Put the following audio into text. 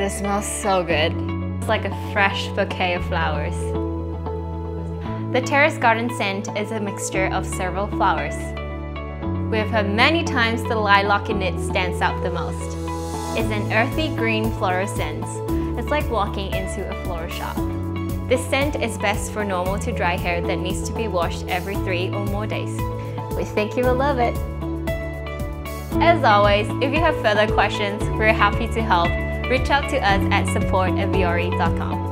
this smells so good. It's like a fresh bouquet of flowers. The terrace garden scent is a mixture of several flowers. We have heard many times the lilac in it stands out the most. It's an earthy green floral scent. It's like walking into a floral shop. This scent is best for normal to dry hair that needs to be washed every three or more days. We think you will love it. As always, if you have further questions, we're happy to help. Reach out to us at support at viori.com.